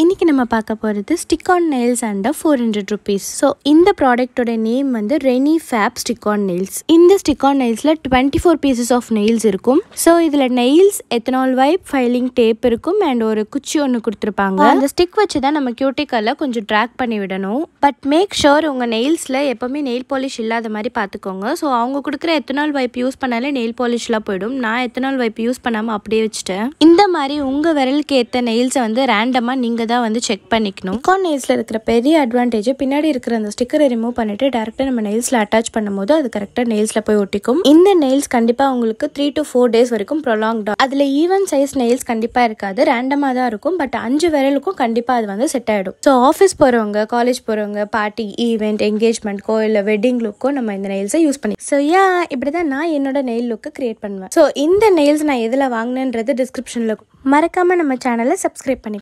இன்னைக்கு நம்ம பார்க்க போகிறது stick on nails and four hundred rupees so இந்த ப்ராடக்ட்டோட நேம் வந்து Renee fab stick on nails இந்த stick on நெயில்ஸில் twenty four pieces of nails இருக்கும். ஸோ இதில் nails ethanol wipe filing tape இருக்கும் அண்ட் ஒரு குச்சி ஒன்று கொடுத்துருப்பாங்க. அந்த ஸ்டிக் வச்சு தான் நம்ம கியூட்டிக்கல்ல கொஞ்சம் ட்ராக் பண்ணி விடணும். பட் மேக் ஷோர் உங்கள் நெயில்ஸில் எப்போவுமே நெயில் பாலிஷ் இல்லாத மாதிரி பார்த்துக்கோங்க. ஸோ அவங்க கொடுக்குற எத்தனால் வைப் யூஸ் பண்ணாலே நெயில் பாலிஷ்லாம் போயிடும். நான் எத்தனால் வைப் யூஸ் பண்ணாமல் அப்படியே வச்சுட்டேன். இந்த மாதிரி உங்கள் விரலுக்கு ஏற்ற நெயில்ஸை வந்து ரேண்டமாக நீங்கள் தான் வந்து செக் பண்ணிக்கணும். இக்கான் நெயில்ஸில் இருக்கிற பெரிய அட்வான்டேஜ் பின்னாடி இருக்கிற அந்த ஸ்டிக்கரை ரிமூவ் பண்ணிட்டு டேரெக்டாக நம்ம நெயில்ஸில் அட்டாச் பண்ணும்போது அது கரெக்டாக நெயில்ஸில் போய் ஒட்டிக்கும். இந்த நெயில்ஸ் கண்டிப்பாக உங்களுக்கு த்ரீ டு ஃபோர் டேஸ் வரைக்கும் ப்ரொலாங்டா அதில் ஈவன் சைஸ் நெயில்ஸ் கண்டிப்பாக இருக்காது. ரேண்டமாக தான் இருக்கும். பட் அஞ்சு விரலுக்கும் கண்டிப்பாக அது வந்து செட் ஆகிடும் ஸோ ஆஃபீஸ் போகிறவங்க காலேஜ் போகிறவங்க பார்ட்டி ஈவெண்ட் என்கேஜ்மெண்ட்க்கோ இல்லை வெட்டிங் லுக்கோ நம்ம இந்த நெயில்ஸை யூஸ் பண்ணி ஸோ யா இப்படி தான் நான் என்னோட நெயில் லுக்கு கிரியேட் பண்ணுவேன். ஸோ இந்த நெயில்ஸ் நான் எதில் வாங்கினேன்றது டிஸ்கிரிப்ஷனில் மறக்காமல் நம்ம சேனலை சப்ஸ்கிரைப் பண்ணி